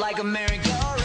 like a merry-go-round